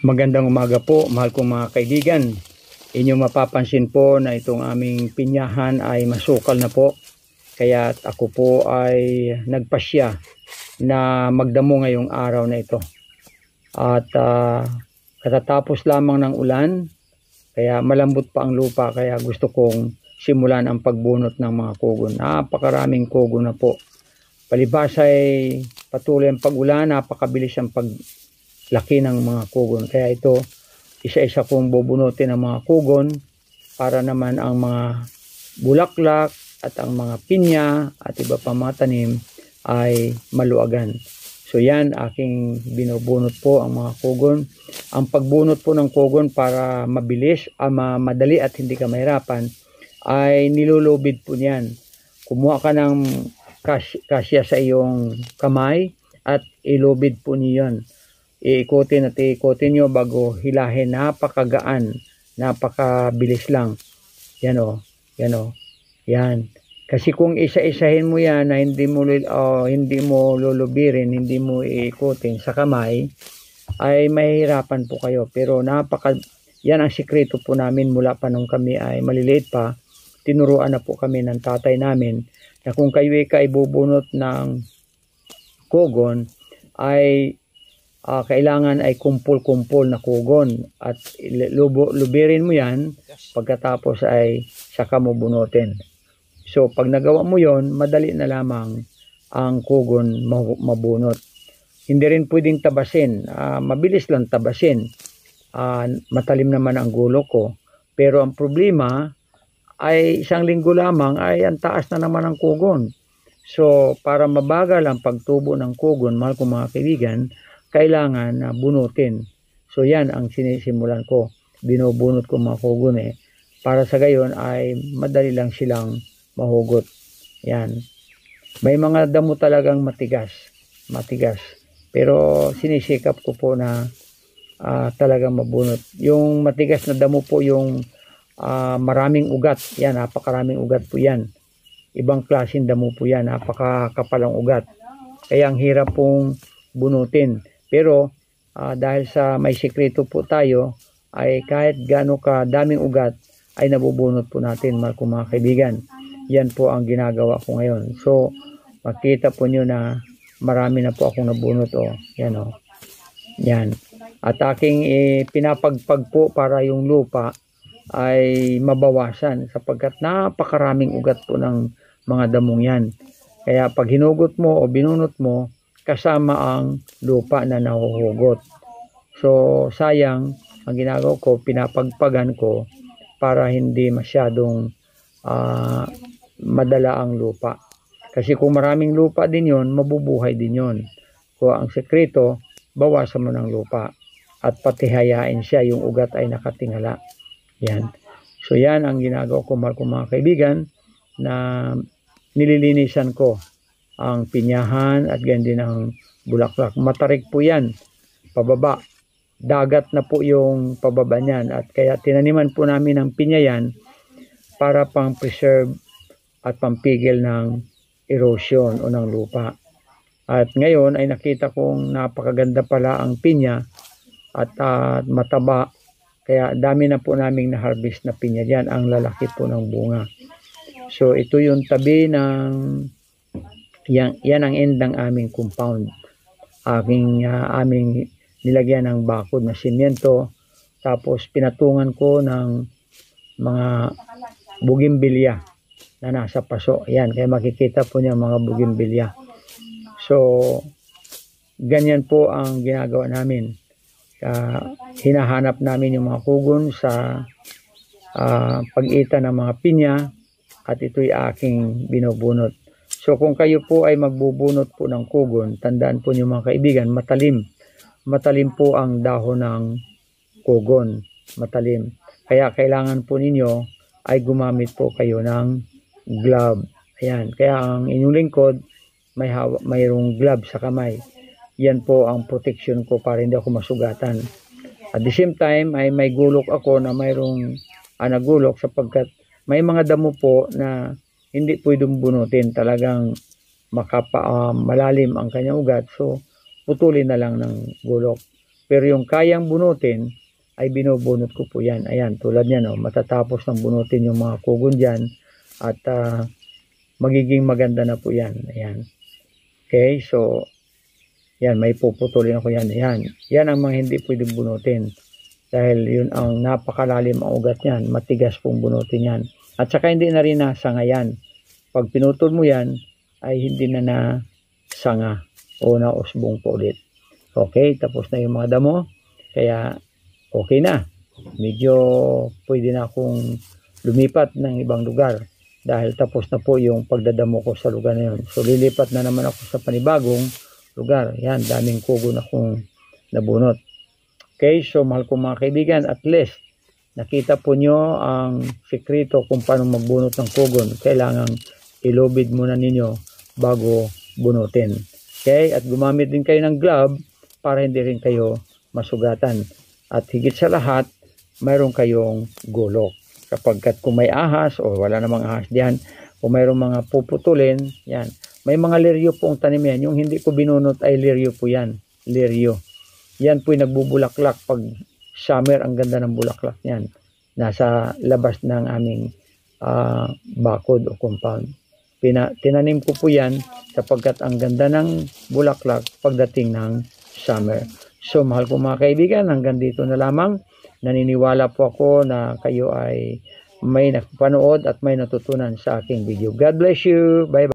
Magandang umaga po, mahal kong mga kaibigan. Inyong mapapansin po na itong aming pinyahan ay masukal na po. Kaya ako po ay nagpasya na magdamo ngayong araw na ito. At ah, katatapos lamang ng ulan, kaya malambot pa ang lupa kaya gusto kong simulan ang pagbunot ng mga kugon. Napakaraming kugon na po. Palibas ay patuloy ang pag-ulan, napakabilis ang paglaki ng mga kugon. Kaya ito, isa-isa kong bubunutin ang mga kugon para naman ang mga bulaklak at ang mga pinya at iba pa mga tanim ay maluagan. So yan, aking binubunot po ang mga kugon. Ang pagbunot po ng kugon para mabilis, ama madali at hindi ka mahirapan, ay nilulubid po niyan. Kumuha ka ng kas kasya sa iyong kamay at ilubid po niyo. Iikutin at iikutin nyo bago hilahin. Napakagaan, napakabilis lang. Yan o, yan o, yan. Kasi kung isa-isahin mo yan na hindi mo, oh, hindi mo lulubirin, hindi mo iikutin sa kamay, ay mahihirapan po kayo. Pero napaka, yan ang sikreto po namin mula pa nung kami ay maliliit pa. Tinuruan na po kami ng tatay namin na kung kayo ay bubunot ng kugon, ay ah, kailangan ay kumpul-kumpul na kugon at lubo, lubirin mo yan pagkatapos ay saka mo bunutin. So pag nagawa mo yon madali na lamang ang kugon ma- mabunot. Hindi rin pwedeng tabasin. Ah, mabilis lang tabasin. Ah, matalim naman ang gulo ko. Pero ang problema ay isang linggo lamang ay ang taas na naman ang kugon. So para mabagal ang pagtubo ng kugon, mahal ko mga kaibigan, kailangan na bunutin. So yan ang sinisimulan ko. Binubunot ko mga kugon eh. Para sa gayon ay madali lang silang mahugot. Yan. May mga damo talagang matigas. Matigas. Pero sinisikap ko po na ah, talagang mabunot. Yung matigas na damo po yung ah, maraming ugat. Yan, napakaraming ugat po yan. Ibang klaseng damo po yan. Napakakapalang ugat. Kaya ang hirap pong bunutin. Pero ah, dahil sa may sikreto po tayo, ay kahit gaano ka daming ugat, ay nabubunot po natin mga kaibigan. Yan po ang ginagawa ko ngayon. So, makita po nyo na marami na po akong nabunot. Oh. Yan o. Oh. Yan. At aking eh, pinapagpag po para yung lupa ay mabawasan sapagkat napakaraming ugat po ng mga damong yan. Kaya pag hinugot mo o binunot mo, kasama ang lupa na nahuhugot. So, sayang, ang ginagawa ko, pinapagpagan ko para hindi masyadong ah, madala ang lupa. Kasi kung maraming lupa din yon, mabubuhay din yon. Kung ang sekreto, bawasan mo ng lupa at pati hayain siya yung ugat ay nakatingala. Yan. So yan ang ginagawa ko mga, mga kaibigan na nililinisan ko ang pinyahan at ganyan din ang bulaklak. Matarik po yan, pababa. Dagat na po yung pababa niyan at kaya tinaniman po namin ang pinyayan para pang preserve at pampigil ng erosion o ng lupa. At ngayon ay nakita kong napakaganda pala ang pinya at uh, mataba. Kaya dami na po naming na-harvest na pinya diyan. Ang lalaki po ng bunga. So ito yung tabi ng yan, yan ang end ng aming compound. Aking uh, aming nilagyan ng bakod na simyento. Tapos pinatungan ko ng mga bugimbilya na nasa paso. Yan, kaya makikita po niya mga bugimbilya. So, ganyan po ang ginagawa namin. Uh, hinahanap namin yung mga kugon sa uh, pag-ita ng mga pinya at ito'y aking binubunot. So kung kayo po ay magbubunot po ng kugon, tandaan po niyo mga kaibigan, matalim. Matalim po ang dahon ng kugon. Matalim. Kaya kailangan po ninyo ay gumamit po kayo ng glove. Ayan. Kaya ang inyong lingkod, may mayroong glove sa kamay. Yan po ang protection ko para hindi ako masugatan. At the same time, ay may gulok ako na mayroong ah, nagulok sapagkat may mga damo po na hindi pwedeng bunutin. Talagang makapa, uh, malalim ang kanyang ugat. So, putulin na lang ng gulok. Pero yung kayang bunutin, ay binubunot ko po yan. Ayan, tulad yan, oh, matatapos ng bunutin yung mga kugon dyan at ah, magiging maganda na po yan. Ayan. Okay, so yan, may puputulin ako yan. Yan, yan ang mga hindi pwedeng bunutin. Dahil yun ang napakalalim ang ugat yan. Matigas pong bunutin yan. At saka hindi na rin nasanga yan. Pag pinutol mo yan, ay hindi na nasanga o nausbong po ulit. Okay, tapos na yung mga damo. Kaya okay na. Medyo pwede na akong lumipat ng ibang lugar dahil tapos na po yung pagdadamo ko sa lugar na yun. So lilipat na naman ako sa panibagong lugar. Yan, daming kugon akong nabunot. Okay, so mahal ko mga kaibigan, at least nakita po nyo ang sekreto kung paano magbunot ng kugon. Kailangan ilubid muna ninyo bago bunutin. Okay, at gumamit din kayo ng glove para hindi rin kayo masugatan. At higit sa lahat, mayroon kayong gulok. Kapag kat kung may ahas o wala namang ahas diyan, kung mayroong mga puputulin, yan. May mga liryo pong tanim yan. Yung hindi ko binunot ay liryo po yan. Liryo. Yan po yung nagbubulaklak pag summer. Ang ganda ng bulaklak yan. Nasa labas ng aming ah, bakod o compound. Pina, tinanim ko po yan sapagkat ang ganda ng bulaklak pagdating ng summer. So mahal ko mga kaibigan, hanggang dito na lamang. Naniniwala po ako na kayo ay may napanood at may natutunan sa aking video. God bless you. Bye-bye.